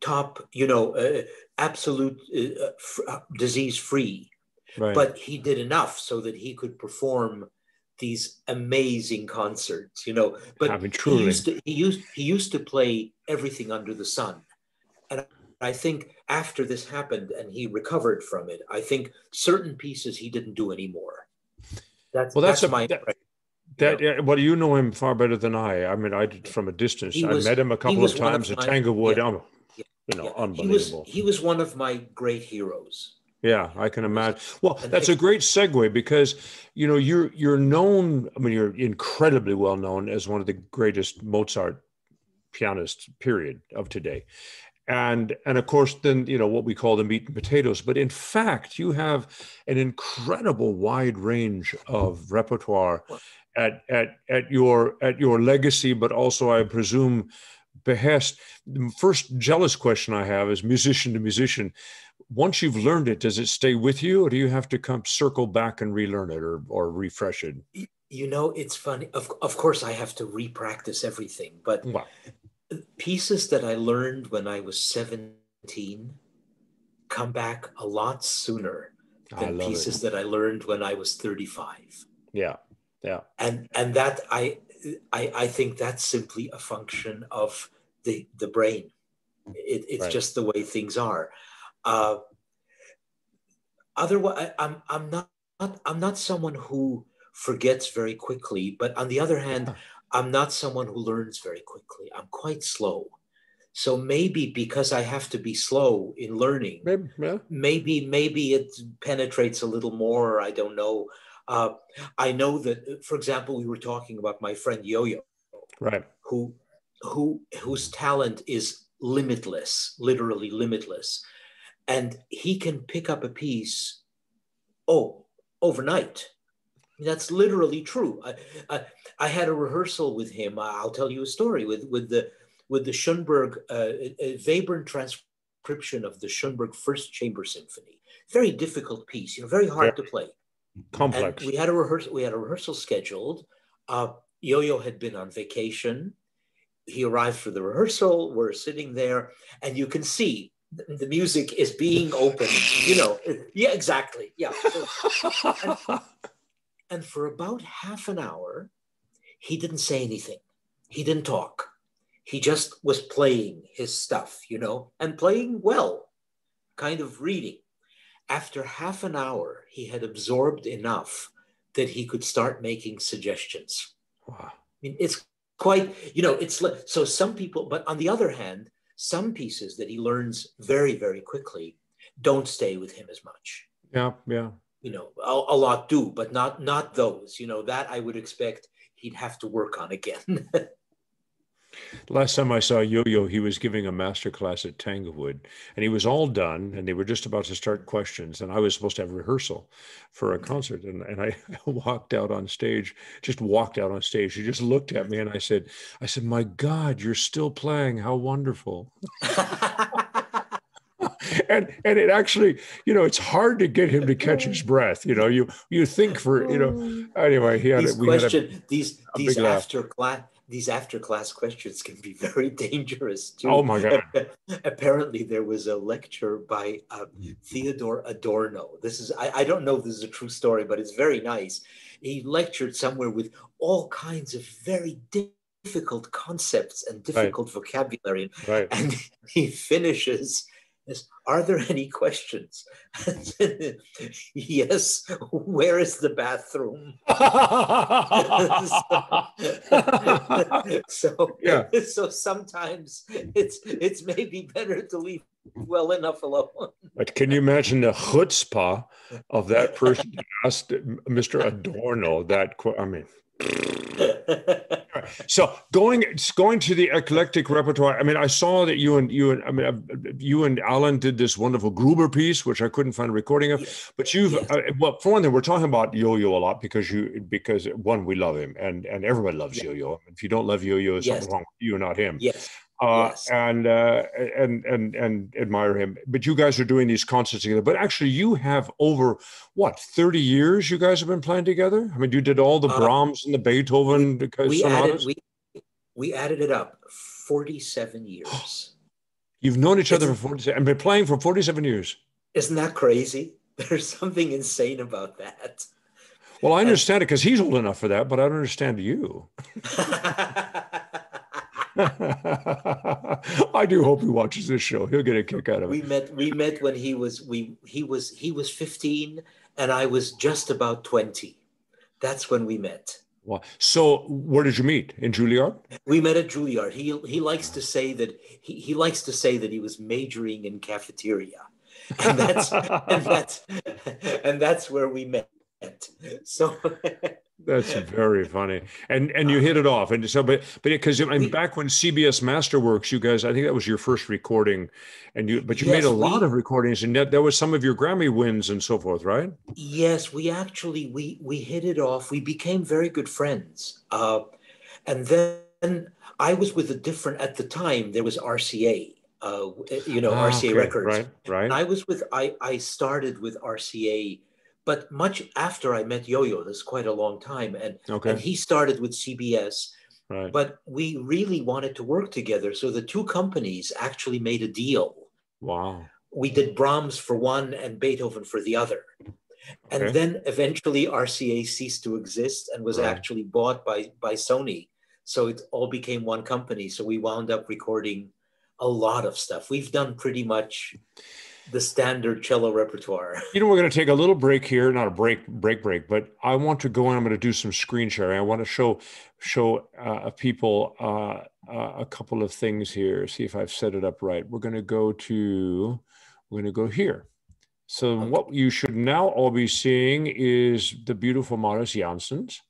top, you know, uh, absolute uh, f- uh, disease free. Right. But he did enough so that he could perform these amazing concerts, you know. But I mean, truly. He used, to, he used he used to play everything under the sun, I think after this happened and he recovered from it, I think certain pieces he didn't do anymore. That's well, that's, that's a, my that, that yeah, well, you know him far better than I. I mean, I did from a distance. I met him a couple of times of at Tanglewood. Yeah, yeah, you know, unbelievable. He was, he was one of my great heroes. Yeah, I can imagine. Well, that's a great segue because you know you're you're known. I mean, you're incredibly well known as one of the greatest Mozart pianists, period, of today and and of course then you know what we call the meat and potatoes. But in fact you have an incredible wide range of repertoire at at at your at your legacy but also i presume behest. The first jealous question i have is musician to musician. Once you've learned it does it stay with you or do you have to come circle back and relearn it or or refresh it? You know it's funny. Of, of course i have to re-practice everything but wow pieces that I learned when I was 17 come back a lot sooner than pieces it. that I learned when I was 35. Yeah. Yeah. And and that I I, I think that's simply a function of the the brain. It, it's right. just the way things are. Uh, otherwise, I'm I'm not I'm not someone who forgets very quickly, but on the other hand, I'm not someone who learns very quickly. I'm quite slow. So maybe because I have to be slow in learning, maybe yeah. maybe, maybe it penetrates a little more. I don't know. Uh, I know that, for example, we were talking about my friend Yo-Yo, right? Who, who, whose talent is limitless, literally limitless, and he can pick up a piece, oh, overnight. That's literally true. I, I, I, had a rehearsal with him. I'll tell you a story with with the with the Schoenberg uh, Webern transcription of the Schoenberg First Chamber Symphony. Very difficult piece, you know, very hard yeah. to play. Complex. And we had a rehearsal. We had a rehearsal scheduled. Uh, Yo-Yo had been on vacation. He arrived for the rehearsal. We're sitting there, and you can see the music is being opened. You know, yeah, exactly. Yeah. and, and for about half an hour, he didn't say anything. He didn't talk. He just was playing his stuff, you know, and playing well, kind of reading. After half an hour, he had absorbed enough that he could start making suggestions. Wow. I mean, it's quite, you know, it's so some people, but on the other hand, some pieces that he learns very, very quickly don't stay with him as much. Yeah, yeah. You know, a, a lot do, but not not those. You know, that I would expect he'd have to work on again. Last time I saw Yo-Yo, he was giving a master class at Tanglewood, and he was all done, and they were just about to start questions, and I was supposed to have rehearsal for a concert, and, and I walked out on stage, just walked out on stage. He just looked at me, and I said, "I said, my God, you're still playing! How wonderful!" and and it actually, you know, it's hard to get him to catch his breath. You know, you you think for you know. Anyway, he had these question these these after class these after class questions can be very dangerous too. Oh my God. Apparently, there was a lecture by uh, Theodor Adorno. This is, I, I, don't know if this is a true story, but it's very nice. He lectured somewhere with all kinds of very difficult concepts and difficult right. vocabulary. Right. And he finishes is, are there any questions? yes, where is the bathroom? so, so, yeah. so sometimes it's it's maybe better to leave well enough alone. But can you imagine the chutzpah of that person asked Mr. Adorno that? I mean, so going it's going to the eclectic repertoire. I mean, I saw that you and you and I mean you and Alan did this wonderful Gruber piece, which I couldn't find a recording of. Yes. But you've yes. uh, well, for one thing, we're talking about Yo-Yo a lot because you because one we love him and and everybody loves Yo-Yo. If you don't love Yo-Yo, something wrong with you, not him. Yes uh, yes. and uh, and and and admire him. But you guys are doing these concerts together. But actually, you have over what thirty years you guys have been playing together. I mean, you did all the uh, Brahms and the Beethoven. We, we added we, we added it up forty-seven years. You've known each it's, other for forty-seven and been playing for forty-seven years. Isn't that crazy? There's something insane about that. Well, I understand and, it because he's old enough for that, but I don't understand you. I do hope he watches this show. He'll get a kick out of it. We met. We met when he was we he was he was fifteen and I was just about twenty. That's when we met. Wow. So where did you meet? In Juilliard? We met at Juilliard. He he likes to say that he, he likes to say that he was majoring in cafeteria. And that's and that's and that's where we met. So that's very funny, and and you hit it off, and so but but because I mean, back when CBS Masterworks, you guys, I think that was your first recording, and you but you yes, made a we, lot of recordings, and that, that was some of your Grammy wins and so forth, right? Yes, we actually we we hit it off. We became very good friends, uh, and then I was with a different at the time. There was RCA, uh, you know, ah, RCA okay. Records, right? Right. And I was with I I started with RCA but much after I met Yo-Yo, this quite a long time, and, okay. and he started with CBS, Right. But we really wanted to work together. So the two companies actually made a deal. Wow. We did Brahms for one and Beethoven for the other. And Okay. then eventually RCA ceased to exist and was Right. actually bought by, by Sony. So it all became one company. So we wound up recording a lot of stuff. We've done pretty much the standard cello repertoire. You know, we're going to take a little break here, not a break, break, break, but I want to go and I'm going to do some screen sharing. I want to show show uh, people uh, uh, a couple of things here. See if I've set it up right. We're going to go to we're going to go here. So what you should now all be seeing is the beautiful Mariss Jansons.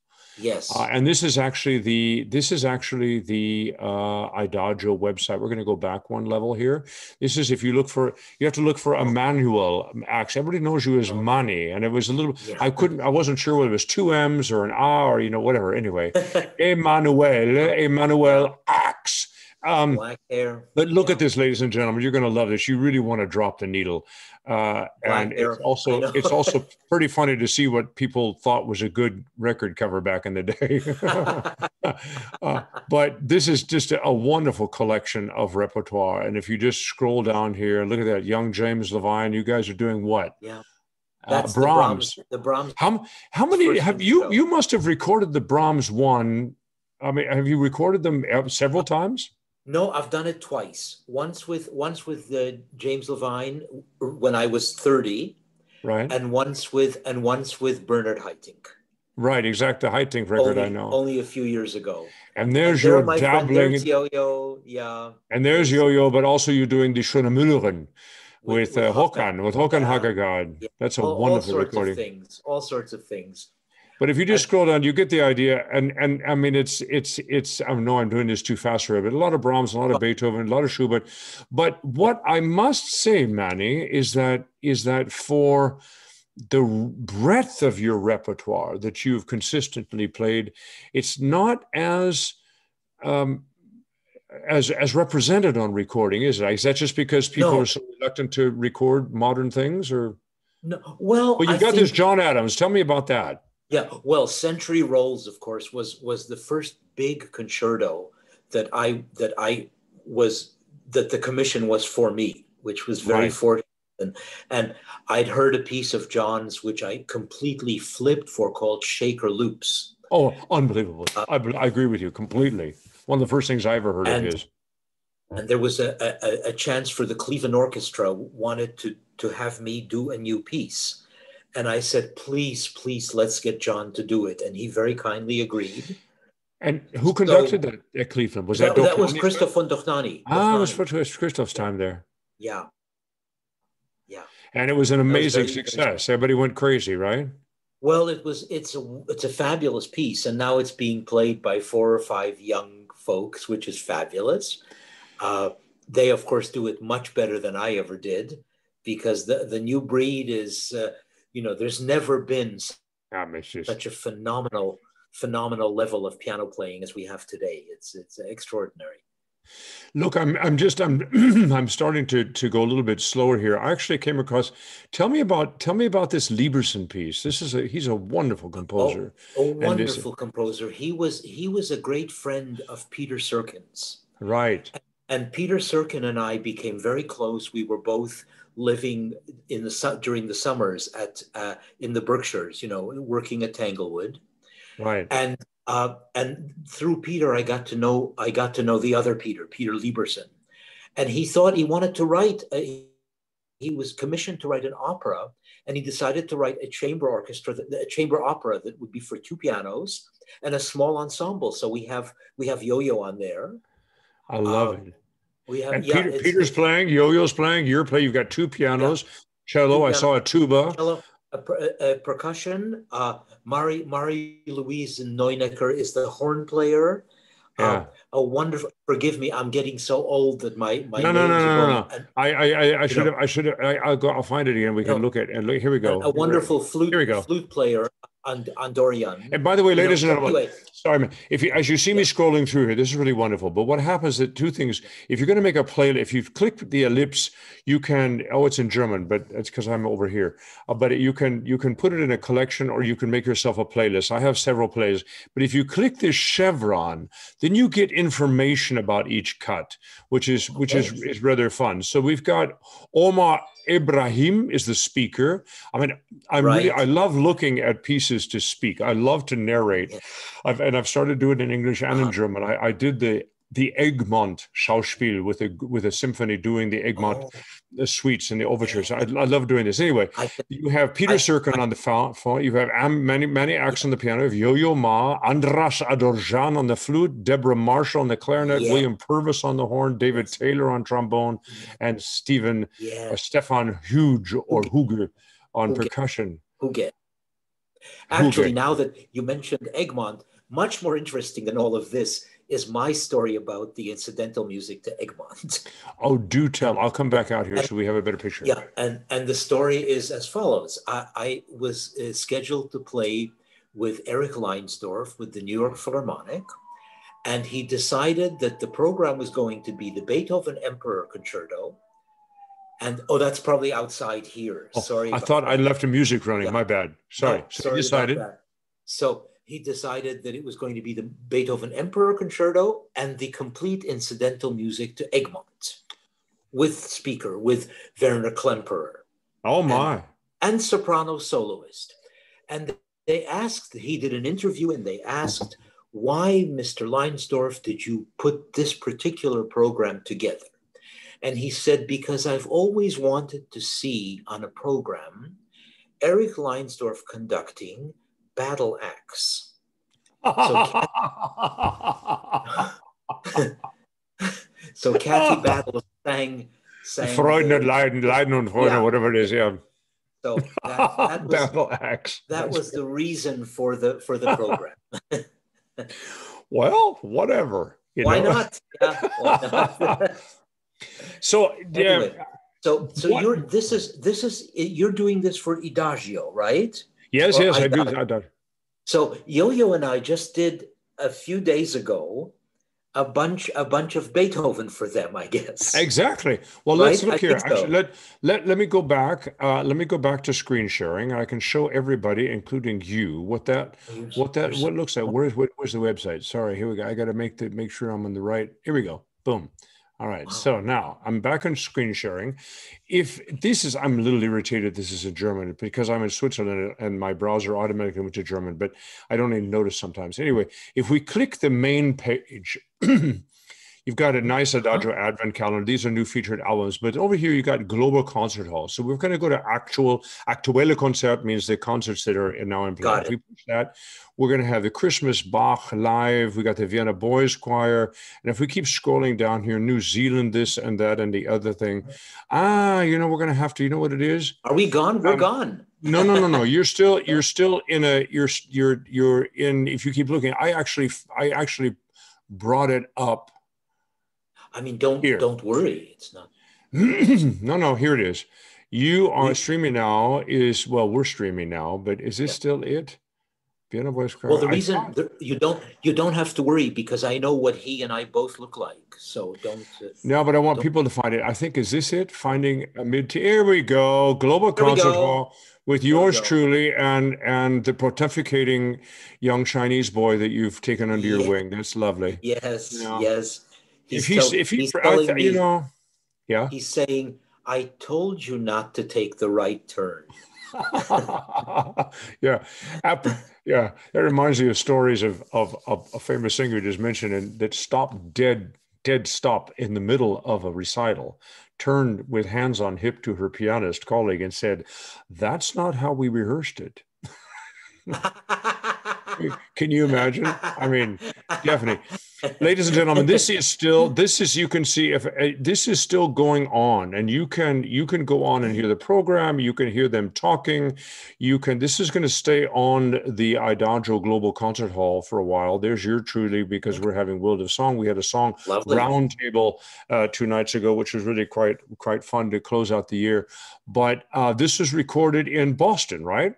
Yes. Uh, and this is actually the this is actually the uh, IDAGIO website. We're going to go back one level here. This is if you look for you have to look for Emanuel Ax. Everybody knows you as Manny, and it was a little. Yeah. I couldn't. I wasn't sure whether it was two M's or an R or you know whatever. Anyway, Emanuel Emanuel Ax. Um, Black hair. but look Yeah. at this, ladies and gentlemen. You're going to love this. You really want to drop the needle, uh, and hair. it's also it's also pretty funny to see what people thought was a good record cover back in the day. uh, but this is just a, a wonderful collection of repertoire. And if you just scroll down here, look at that, young James Levine. You guys are doing what? Yeah. Uh, That's Brahms. the Brahms. The Brahms. How how many have you? show. You must have recorded the Brahms one. I mean, have you recorded them uh, several times? No, I've done it twice. Once with once with the James Levine when I was 30, Right. and once with and once with Bernard Haitink. Right, exact. The Haitink record, Only, I know. only a few years ago. And there's There, your friend, dabbling, there's Yo-Yo, yeah. and there's Yo-Yo, but also you're doing the Schöne Müllerin with, with uh, Håkan. Håkan, with Håkan Yeah. Yeah. That's a all, all wonderful sorts recording. of things. All sorts of things. But if you just scroll down, you get the idea. And and I mean, it's it's it's. I know I'm doing this too fast for you, but a lot of Brahms, a lot of Beethoven, a lot of Schubert. But what I must say, Manny, is that is that for the breadth of your repertoire that you've consistently played, it's not as um, as as represented on recording, is it? Is that just because people No. are so reluctant to record modern things, or? No, well, Well, you I got this John Adams. Tell me about that. Yeah, well, Century Rolls, of course, was was the first big concerto that I that I was that the commission was for me, which was very Right. fortunate. And, and I'd heard a piece of John's which I completely flipped for called Shaker Loops. Oh, unbelievable! Uh, I, I agree with you completely. One of the first things I ever heard And- of his. And there was a, a, a chance for the Cleveland Orchestra wanted to to have me do a new piece. And I said, please, please, let's get John to do it. And he very kindly agreed. And who conducted that at Cleveland? Was that that, that was Christoph von Dohnányi. Ah, it was for Christoph's time there, Yeah. Yeah. and it was an amazing very success. Everybody went crazy, right? Well, it was it's a it's a fabulous piece, and now it's being played by four or five young folks, which is fabulous. Uh, they, of course, do it much better than I ever did, because the the new breed is, uh, you know, there's never been I ah, mean, it's just such a phenomenal phenomenal level of piano playing as we have today. It's it's extraordinary. Look, I'm I'm just I'm I'm starting to to go a little bit slower here. I actually came across. Tell me about tell me about this Lieberson piece. This is a he's a wonderful composer. Oh, A wonderful composer. He was he was a great friend of Peter Serkins. Right. and Peter Serkin and I became very close. We were both living in the su- during the summers at uh, in the Berkshires, you know, working at Tanglewood, Right. and uh, and through Peter, I got to know I got to know the other Peter, Peter Lieberson, and he thought he wanted to write. A, he was commissioned to write an opera, and he decided to write a chamber orchestra, a chamber opera that would be for two pianos and a small ensemble. So we have we have Yo-Yo on there. I love Um, it. We have And yeah, Peter, Peter's playing, Yo-Yo's playing, you're playing. You've got two pianos, cello. Two I saw a tuba. cello, a, per- a- percussion. Uh, Mari Marie Luise Neunecker is the horn player. Yeah. Uh, a wonderful. Forgive me, I'm getting so old that my my No, no, no, are no, no, I, I, I, should have, I should have, I, I'll go, I'll find it again. We can look at and look. Here we go. A, wonderful flute Here we go. flute player, and Adorján. And by the way, ladies and gentlemen, Sorry, if you, as you see me scrolling through here, this is really wonderful. But what happens that two things, if you're going to make a playlist, if you click the ellipse, you can, oh, it's in German, but it's because I'm over here. Uh, but you can, you can put it in a collection or you can make yourself a playlist. I have several playlists, but if you click this chevron, then you get information about each cut, which is, which is, is rather fun. So we've got Omar Ebrahim is the speaker. I mean, I'm right. really I love looking at pieces to speak. I love to narrate. I've, and I've started doing it in English and uh-huh. in German. I, I did the the Egmont Schauspiel with a with a symphony doing the Egmont oh. suites and the overtures. I, I love doing this. Anyway, you have Peter Serkin on the phone. You have Am, many Manny Ax on the piano. You have Yo-Yo Ma, Andras Adorjan on the flute, Deborah Marshall on the clarinet, yeah. William Purvis on the horn, David Taylor on trombone, and Stephen yeah. uh, Stefan Huge or Huger on percussion. Huge. Actually, now that you mentioned Egmont, much more interesting than all of this is my story about the incidental music to Egmont. Oh, do tell. I'll come back out here and, so we have a better picture. Yeah, and, and the story is as follows. I, I was uh, scheduled to play with Erich Leinsdorf with the New York Philharmonic, and he decided that the program was going to be the Beethoven Emperor Concerto, and oh, that's probably outside here. Oh, sorry. I thought that. I left the music running. Yeah. My bad. Sorry. No, so sorry decided. So he decided that it was going to be the Beethoven Emperor Concerto and the complete incidental music to Egmont with speaker, with Werner Klemperer. Oh, my. And, and soprano soloist. And they asked, he did an interview and they asked, why, Mr. Leinsdorf, did you put this particular program together? And he said, because I've always wanted to see on a program Erich Leinsdorf conducting battle axe. So, so Kathy Battle sang, sang Freuden and Leiden, Leiden und Freuden, yeah. whatever it is, yeah. So that, that was, battle axe. That That's was good. the reason for the for the program. well, whatever. Why not? Yeah, why not? so anyway. So so what? you're this is this is you're doing this for IDAGIO, right? Yes, yes, I, I do. I do. So Yo-Yo and I just did a few days ago a bunch a bunch of Beethoven for them, I guess. Exactly. Well, right? let's look I here. Actually, so. let, let let me go back. Uh, let me go back to screen sharing. I can show everybody, including you, what that what that what looks like. Where's where's the website? Sorry, here we go. I got to make the make sure I'm on the right. Here we go. Boom. All right, so now I'm back on screen sharing. If this is, I'm a little irritated this is in German because I'm in Switzerland and my browser automatically went to German, but I don't even notice sometimes. Anyway, if we click the main page, You've got a nice IDAGIO Advent calendar. These are new featured albums. But over here, you got Global Concert Hall. So we're going to go to actual, Aktuelle concert means the concerts that are now in play. We push that, we're going to have the Christmas Bach live. We got the Vienna Boys Choir. And if we keep scrolling down here, New Zealand, this and that and the other thing. Ah, you know, we're going to have to, you know what it is? Are we gone? We're um, gone. no, no, no, no. You're still, you're still in a, you're, you're, you're in, if you keep looking, I actually, I actually brought it up I mean, don't here. don't worry. It's not. no, no. Here it is. You are streaming now. Is well, we're streaming now, but is this yeah. still it? Piano voice crowd. Well, the reason the, you don't you don't have to worry because I know what he and I both look like. So don't. Uh, no, but I want people to find it. I think is this it? Finding a mid. Here we go. Global concert hall with yours truly and and the pontificating young Chinese boy that you've taken under yeah. your wing. That's lovely. Yes. Yes. He's if he's, if he's, telling me, you know, yeah, he's saying, "I told you not to take the right turn." yeah, yeah. That reminds me of stories of, of, of a famous singer just mentioned and that stopped dead, dead stop in the middle of a recital, turned with hands on hip to her pianist colleague and said, "That's not how we rehearsed it." Can you imagine? I mean, definitely. Ladies and gentlemen, this is still this is you can see if uh, this is still going on and you can you can go on and hear the program, you can hear them talking. You can this is going to stay on the IDAGIO Global Concert Hall for a while. There's your truly because we're having World of Song. We had a song roundtable uh, two nights ago, which was really quite quite fun to close out the year. But uh, this is recorded in Boston, right?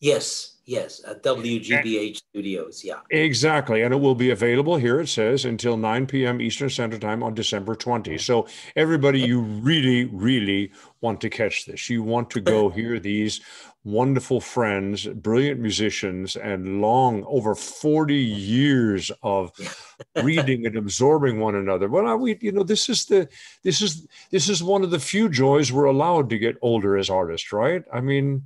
Yes Yes, uh, at WGBH Studios. Yeah. Exactly. And it will be available here, it says, until 9 p.m. Eastern Standard Time on December 20. Mm-hmm. So, everybody, you really, really want to catch this. You want to go hear these wonderful friends, brilliant musicians, and long over 40 years of reading and absorbing one another. Well, I we, you know, this is the, this is, this is one of the few joys we're allowed to get older as artists, right? I mean,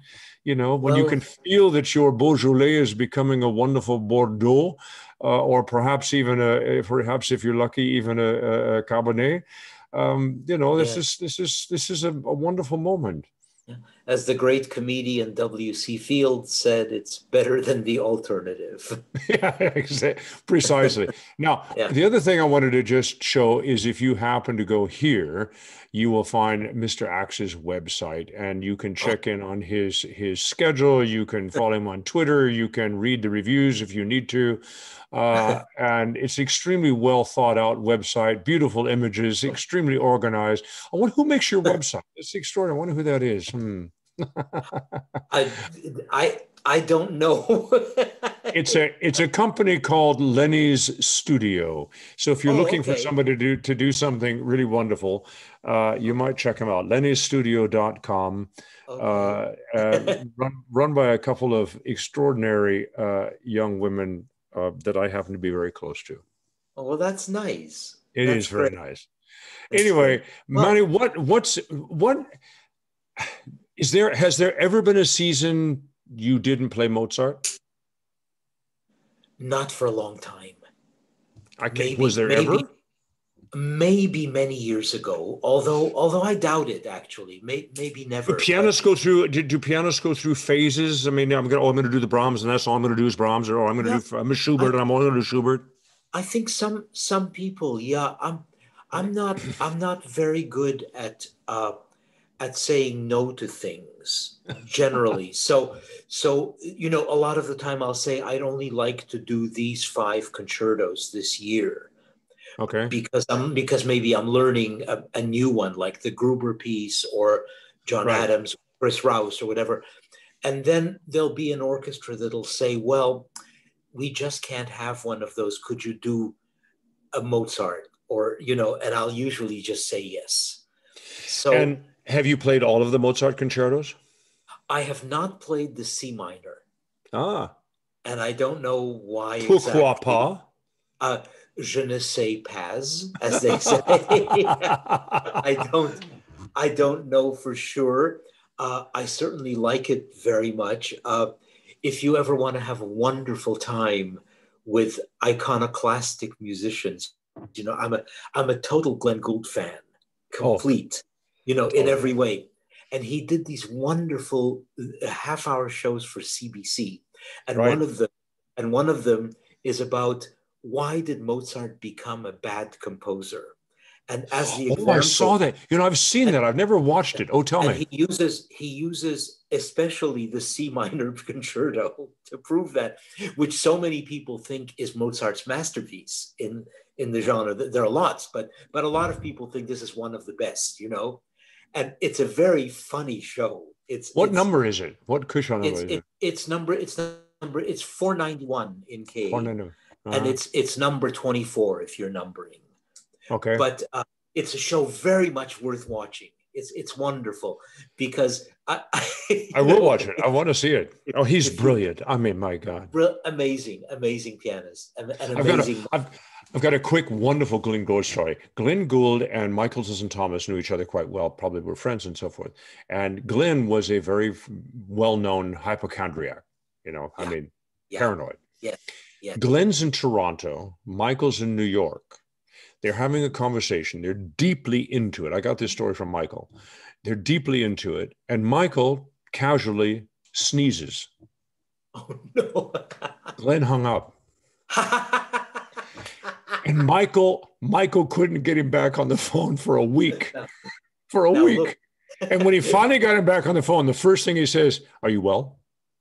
you know, when well, you can feel that your Beaujolais is becoming a wonderful Bordeaux, uh, or perhaps even a, perhaps if you're lucky, even a, a Cabernet. Um, you know, this yeah. is this is this is a, a wonderful moment. As the great comedian W.C. Fields said, it's better than the alternative. yeah, precisely. now, yeah. the other thing I wanted to just show is if you happen to go here, you will find Mr. Ax's website and you can oh. check in on his his schedule. You can follow him on Twitter. You can read the reviews if you need to. Uh, and it's extremely well thought out website, beautiful images, extremely organized. I wonder who makes your website. It's extraordinary. I wonder who that is. Hmm. I, I, I don't know. it's a it's a company called Lenny's Studio. So if you're oh, looking okay. for somebody to do to do something really wonderful, uh, you might check them out. Lenny'sStudio.com. Okay. Uh, uh, run run by a couple of extraordinary uh, young women uh, that I happen to be very close to. Oh, well, that's nice. It that's is very nice. That's anyway, well, Manny, what what's what is there? Has there ever been a season you didn't play Mozart? Not for a long time. I can, maybe, was there maybe, ever? Maybe many years ago, although although I doubt it. Actually, May, maybe never. Do pianists go through? Do, do, pianists go through phases? I mean, I'm gonna. Oh, I'm gonna do the Brahms, and that's all I'm gonna do is Brahms, or oh, I'm gonna yeah, do. I'm a Schubert, I, and I'm only gonna do Schubert. I think some some people, yeah. I'm I'm not I'm not very good at uh, at saying no to things generally. so so you know, a lot of the time I'll say I'd only like to do these five concertos this year. Okay. Because I'm because maybe I'm learning a, a new one like the Gruber piece or John right. Adams, Chris Rouse or whatever. And then there'll be an orchestra that'll say, well, we just can't have one of those. Could you do a Mozart? Or, you know, and I'll usually just say yes. So and have you played all of the Mozart concertos? I have not played the C minor. Ah. And I don't know why. Pourquoi exactly. pas? Uh, je ne sais pas, as they say. I don't. I don't know for sure. Uh, I certainly like it very much. Uh, if you ever want to have a wonderful time with iconoclastic musicians, you know, I'm a I'm a total Glenn Gould fan, oh. complete. Oh you know, in every way. And he did these wonderful uh, half hour shows for CBC. And right. one of them, and one of them is about why did Mozart become a bad composer? And as the example, oh, I saw that. You know, I've seen and, that. I've never watched it. Oh, tell me. He uses he uses especially the C minor concerto to prove that, which so many people think is Mozart's masterpiece in in the genre. There are lots, but but a lot of people think this is one of the best. You know, and it's a very funny show. It's what it's, number is it? What Köchel number is it, it? It's number. It's number. It's four ninety one in K. Four ninety one. Uh-huh. And it's it's number twenty four if you're numbering. Okay. But uh, it's a show very much worth watching. It's it's wonderful because I I, I will watch it. I want to see it. Oh, he's brilliant. I mean, my God, amazing, amazing pianist, and, amazing. I've got, a, I've, I've got a quick, wonderful Glenn Gould story. Glenn Gould and Michael Tilson Thomas knew each other quite well, probably were friends and so forth. And Glenn was a very well-known hypochondriac. You know, yeah. I mean, yeah. paranoid. Yeah. Yeah. Glenn's in Toronto. Michael's in New York. They're having a conversation. They're deeply into it. I got this story from Michael. They're deeply into it, and Michael casually sneezes. Oh no! Glenn hung up. and Michael Michael couldn't get him back on the phone for a week. For a now week. And when he finally got him back on the phone, the first thing he says, "Are you well?"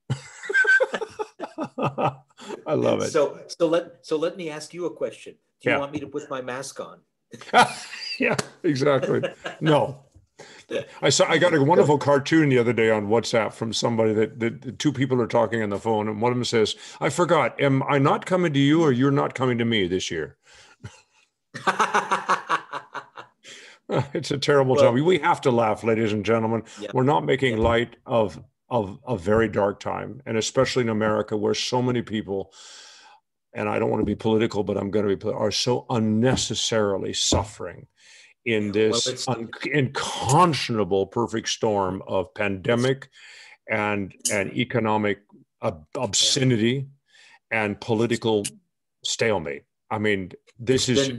I love it. So so let so let me ask you a question. Do you yeah. want me to put my mask on? yeah, exactly. No. I saw. I got a wonderful cartoon the other day on WhatsApp from somebody that, that, two people are talking on the phone, and one of them says, "I forgot. Am I not coming to you, or you're not coming to me this year?" it's a terrible well, time. We have to laugh, ladies and gentlemen. Yeah. We're not making yeah. light of of a very dark time, and especially in America, where so many people, and I don't want to be political, but I'm going to be, are so unnecessarily suffering in this well, un- unconscionable perfect storm of pandemic and and economic ob- obscenity and political stalemate. I mean, this is.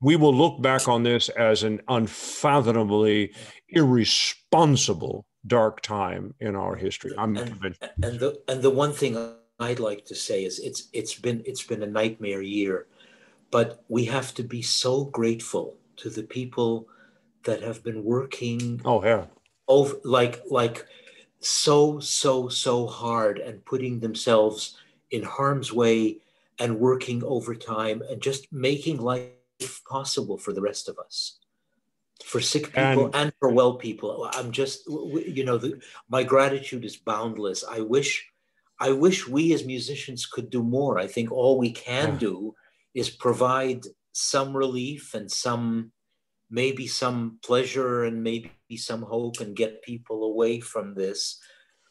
We will look back on this as an unfathomably irresponsible dark time in our history. I'm and, and the and the one thing I'd like to say is it's it's been it's been a nightmare year, but we have to be so grateful to the people that have been working. Oh yeah. Over like like so so so hard and putting themselves in harm's way and working overtime and just making life possible for the rest of us for sick people and, and for well people. I'm just, you know, the, my gratitude is boundless. I wish, I wish we as musicians could do more. I think all we can yeah. do is provide some relief and some, maybe some pleasure and maybe some hope and get people away from this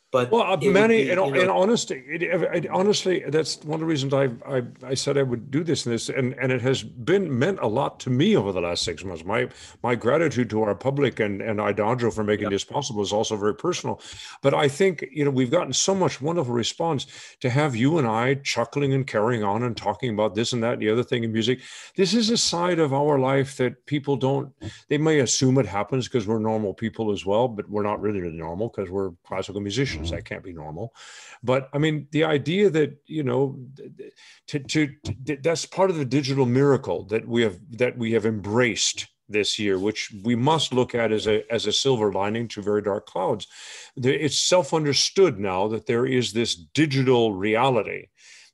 but well, uh, many be, in, know, in, honesty, it, it, honestly, that's one of the reasons I, I, I said I would do this and this, and and it has been meant a lot to me over the last six months. My my gratitude to our public and and IDAGIO for making this possible is also very personal. But I think you know we've gotten so much wonderful response to have you and I chuckling and carrying on and talking about this and that and the other thing in music. This is a side of our life that people don't. They may assume it happens because we're normal people as well, but we're not really normal because we're classical musicians that can't be normal. But i mean the idea that you know to, to, to, that's part of the digital miracle that we have that we have embraced this year which we must look at as a as a silver lining to very dark clouds. It's self understood now that there is this digital reality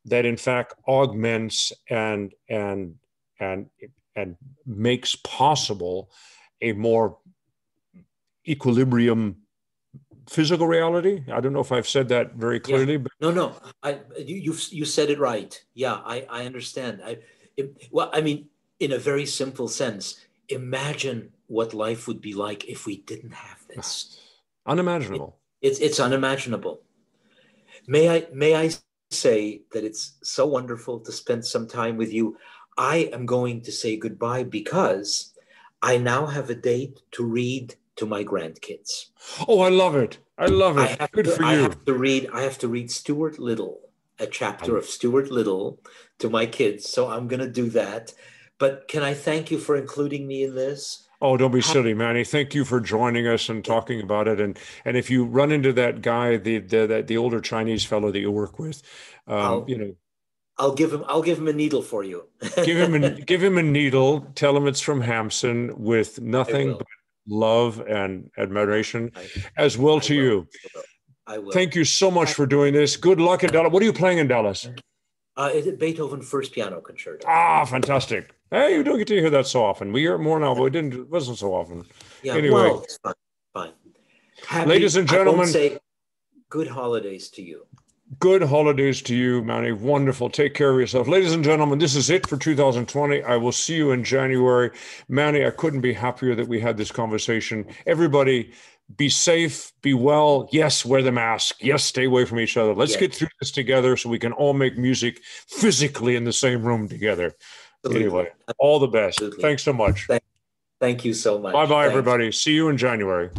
that in fact augments and and and and makes possible a more equilibrium physical reality. I don't know if I've said that very clearly. Yeah. But no, no, I you you you said it right. Yeah, I I understand. I it, well, I mean, in a very simple sense, imagine what life would be like if we didn't have this. Unimaginable. It, it's it's unimaginable. May I may I say that it's so wonderful to spend some time with you. I am going to say goodbye because I now have a date to read to my grandkids. Oh, I love it. I love it. I Good to, for you. I have to read, I have to read Stuart Little, a chapter of Stuart Little to my kids. So I'm going to do that. But can I thank you for including me in this? Oh, don't be silly, Manny. Thank you for joining us and talking about it. And and if you run into that guy, the the the older Chinese fellow that you work with, um, you know, I'll give him. I'll give him a needle for you. give him a give him a needle. Tell him it's from Hampson with nothing but love and admiration, I, as well I to will. you. I will. Thank you so much for doing this. Good luck in Dallas. What are you playing in Dallas? Uh, is it Beethoven First Piano Concerto? Ah, fantastic! Hey, you don't get to hear that so often. We hear it more now, but it didn't. It wasn't so often. Yeah, anyway, well, it's fine. fine. Happy, Ladies and gentlemen, say good holidays to you. Good holidays to you, Manny. Wonderful. Take care of yourself. Ladies and gentlemen, this is it for 2020. I will see you in January. Manny, I couldn't be happier that we had this conversation. Everybody, be safe, be well. Yes, wear the mask. Yes, stay away from each other. Let's yes. get through this together so we can all make music physically in the same room together. Absolutely. Anyway, all the best. Absolutely. Thanks so much. Thank, thank you so much. Bye bye, everybody. See you in January.